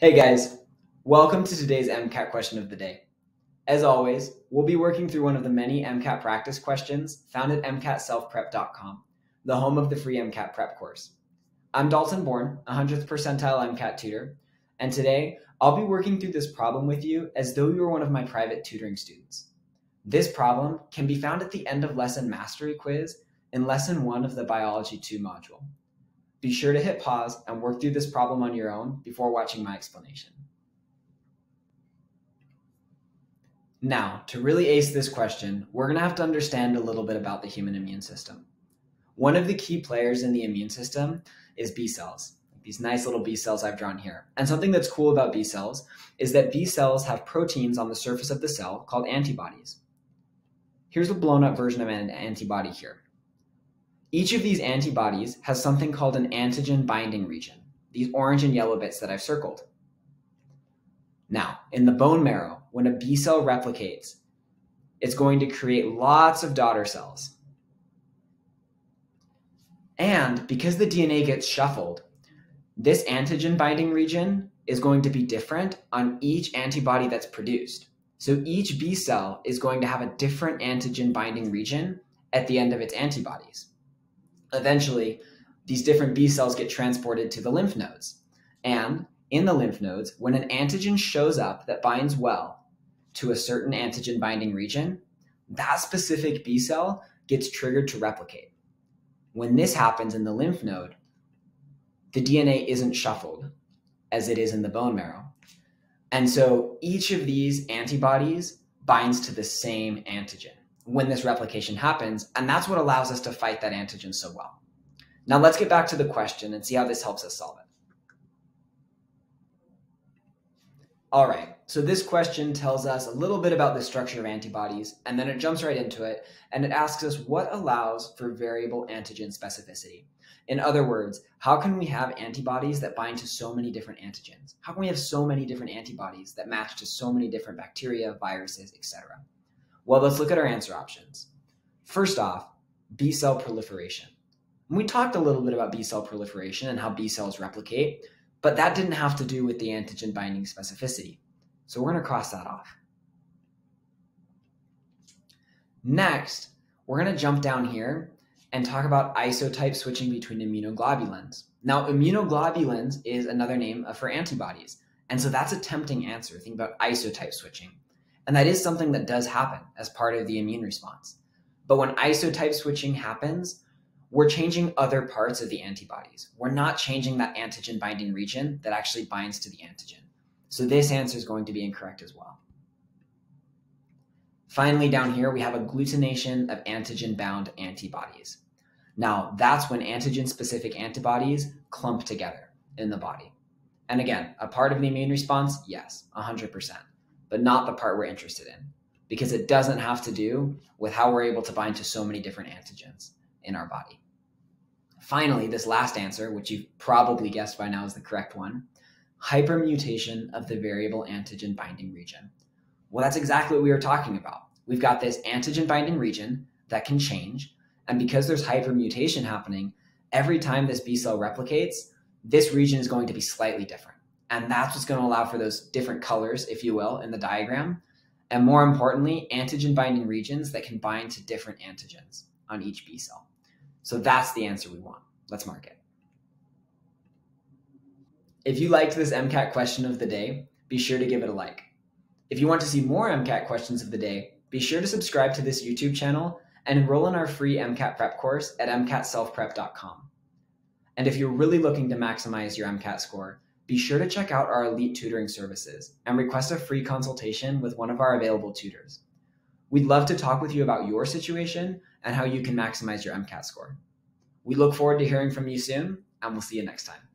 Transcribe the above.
Hey guys, welcome to today's MCAT question of the day. As always, we'll be working through one of the many MCAT practice questions found at MCATselfprep.com, the home of the free MCAT prep course. I'm Dalton Bourne, a 100th percentile MCAT tutor, and today I'll be working through this problem with you as though you were one of my private tutoring students. This problem can be found at the end of Lesson Mastery Quiz in Lesson 1 of the Biology 2 module. Be sure to hit pause and work through this problem on your own before watching my explanation. Now, to really ace this question, we're going to have to understand a little bit about the human immune system. One of the key players in the immune system is B cells, these nice little B cells I've drawn here. And something that's cool about B cells is that B cells have proteins on the surface of the cell called antibodies. Here's a blown up version of an antibody here. Each of these antibodies has something called an antigen binding region, these orange and yellow bits that I've circled. Now, in the bone marrow, when a B cell replicates, it's going to create lots of daughter cells. And because the DNA gets shuffled, this antigen binding region is going to be different on each antibody that's produced. So each B cell is going to have a different antigen binding region at the end of its antibodies eventually these different B cells get transported to the lymph nodes. And in the lymph nodes, when an antigen shows up that binds well to a certain antigen binding region, that specific B cell gets triggered to replicate. When this happens in the lymph node, the DNA isn't shuffled as it is in the bone marrow. And so each of these antibodies binds to the same antigen when this replication happens. And that's what allows us to fight that antigen so well. Now let's get back to the question and see how this helps us solve it. All right, so this question tells us a little bit about the structure of antibodies, and then it jumps right into it, and it asks us what allows for variable antigen specificity. In other words, how can we have antibodies that bind to so many different antigens? How can we have so many different antibodies that match to so many different bacteria, viruses, etc.? Well, let's look at our answer options. First off, B cell proliferation. we talked a little bit about B cell proliferation and how B cells replicate, but that didn't have to do with the antigen binding specificity. So we're going to cross that off. Next, we're going to jump down here and talk about isotype switching between immunoglobulins. Now, immunoglobulins is another name uh, for antibodies. And so that's a tempting answer. Think about isotype switching. And that is something that does happen as part of the immune response. But when isotype switching happens, we're changing other parts of the antibodies. We're not changing that antigen binding region that actually binds to the antigen. So this answer is going to be incorrect as well. Finally, down here, we have agglutination of antigen bound antibodies. Now, that's when antigen specific antibodies clump together in the body. And again, a part of the immune response, yes, 100% but not the part we're interested in because it doesn't have to do with how we're able to bind to so many different antigens in our body. Finally, this last answer, which you've probably guessed by now is the correct one hypermutation of the variable antigen binding region. Well, that's exactly what we were talking about. We've got this antigen binding region that can change. And because there's hypermutation happening, every time this B cell replicates, this region is going to be slightly different. And that's what's going to allow for those different colors, if you will, in the diagram. And more importantly, antigen binding regions that can bind to different antigens on each B cell. So that's the answer we want. Let's mark it. If you liked this MCAT question of the day, be sure to give it a like. If you want to see more MCAT questions of the day, be sure to subscribe to this YouTube channel and enroll in our free MCAT prep course at MCATselfprep.com. And if you're really looking to maximize your MCAT score, be sure to check out our elite tutoring services and request a free consultation with one of our available tutors. We'd love to talk with you about your situation and how you can maximize your MCAT score. We look forward to hearing from you soon, and we'll see you next time.